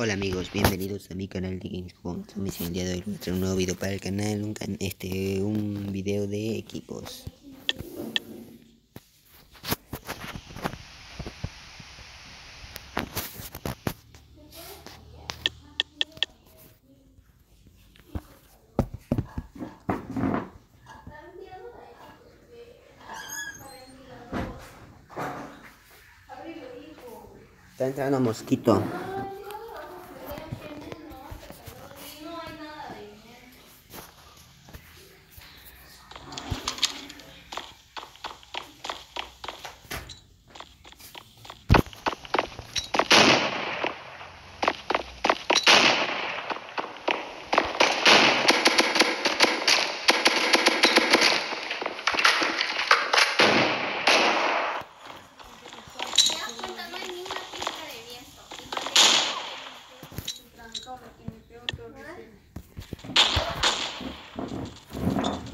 Hola amigos, bienvenidos a mi canal de Gamescom. el día de hoy muestro un nuevo video para el canal, un, este, un video de equipos. Está entrando mosquito.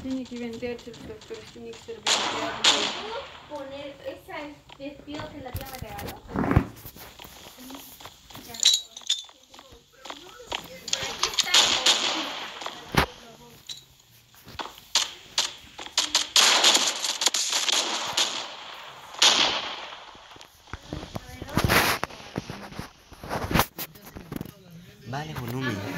Tiene que venderse, doctor, tiene que ser ¿Puedo poner esa despido que la tía me regaló? Vale volumen.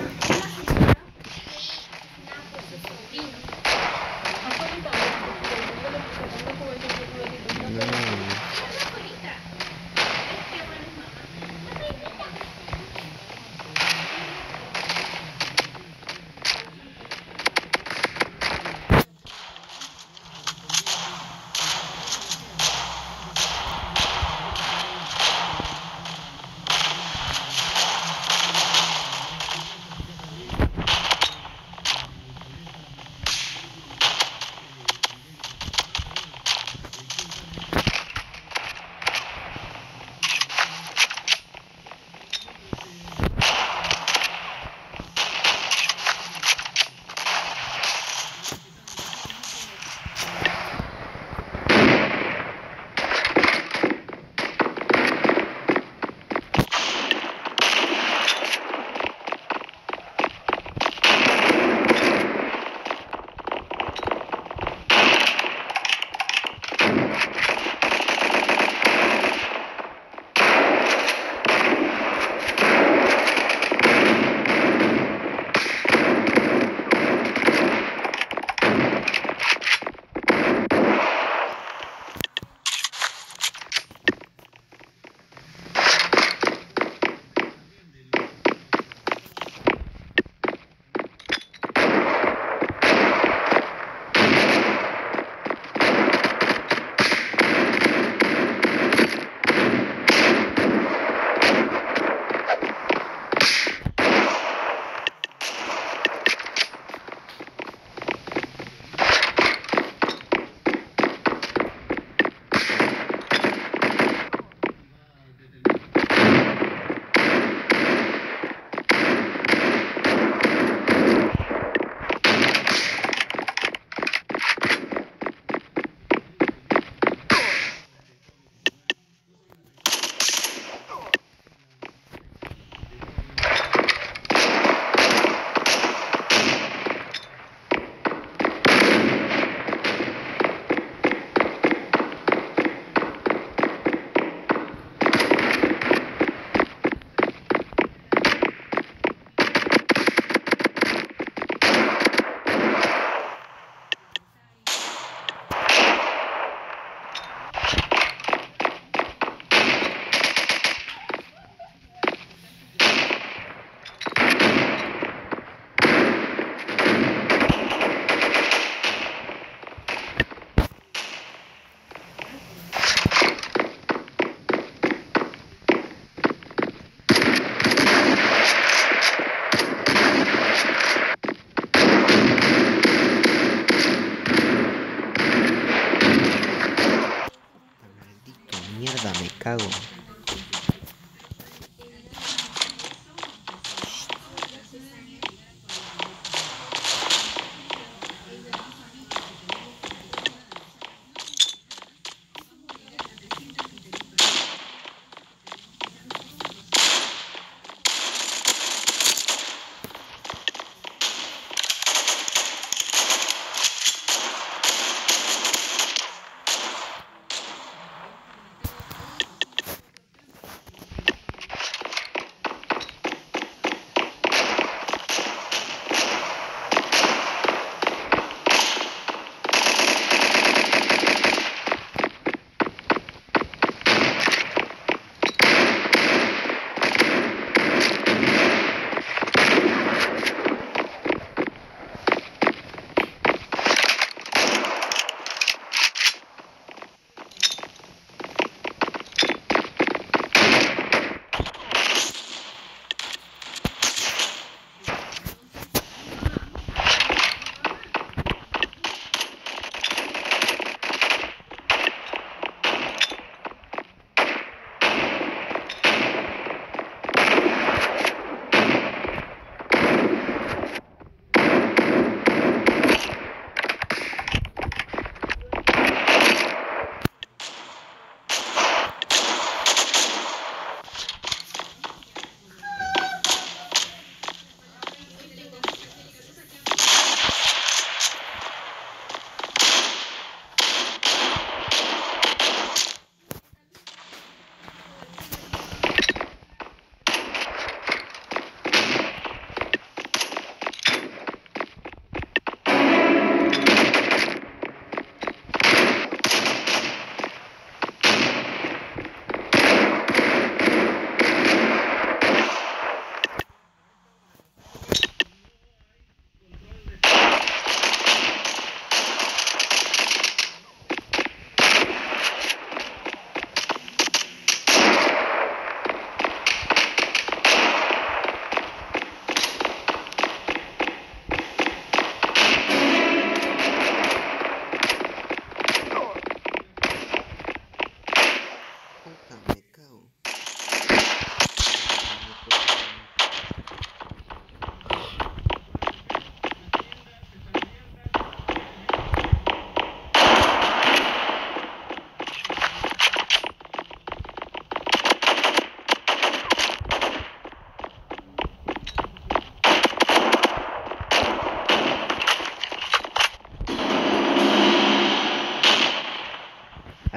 Mierda, me cago.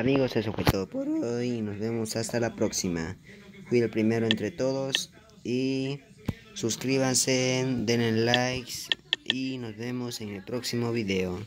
Amigos, eso fue todo por hoy. Nos vemos hasta la próxima. Fui el primero entre todos. Y suscríbanse, denle likes. Y nos vemos en el próximo video.